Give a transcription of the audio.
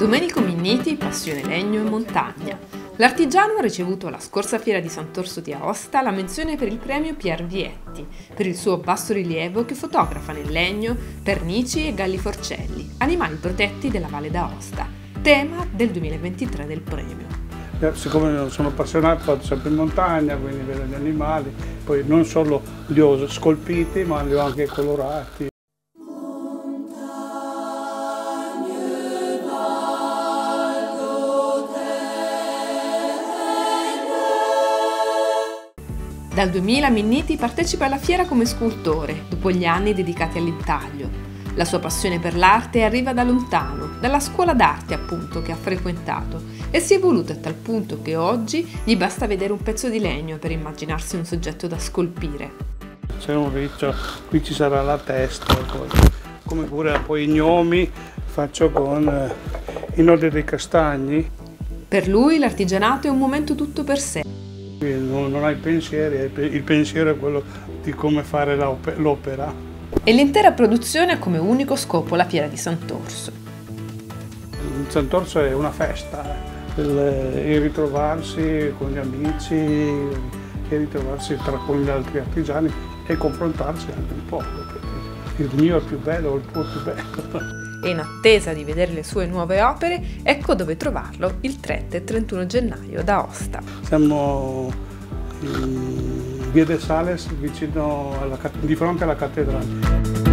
Domenico Minniti, passione legno e montagna. L'artigiano ha ricevuto alla scorsa fiera di Sant'Orso di Aosta la menzione per il premio Pier Vietti, per il suo basso rilievo che fotografa nel legno pernici e galli forcelli, animali protetti della Valle d'Aosta, tema del 2023 del premio. Eh, siccome sono appassionato, vado sempre in montagna, quindi vedo gli animali, poi non solo li ho scolpiti, ma li ho anche colorati. Dal 2000 Minniti partecipa alla fiera come scultore, dopo gli anni dedicati all'intaglio. La sua passione per l'arte arriva da lontano, dalla scuola d'arte appunto che ha frequentato, e si è evoluta a tal punto che oggi gli basta vedere un pezzo di legno per immaginarsi un soggetto da scolpire. C'è un riccio, qui ci sarà la testa, come pure poi i gnomi faccio con eh, i nodi dei castagni. Per lui l'artigianato è un momento tutto per sé non hai pensieri, il pensiero è quello di come fare l'opera. E l'intera produzione ha come unico scopo la fiera di Sant'Orso. Sant'Orso è una festa, il, il ritrovarsi con gli amici, il ritrovarsi tra con gli altri artigiani e confrontarsi anche un po'. Il mio è più bello, il tuo è più bello e in attesa di vedere le sue nuove opere, ecco dove trovarlo il 30 e 31 gennaio da Osta. Siamo in Via de Sales, vicino alla, di fronte alla cattedrale.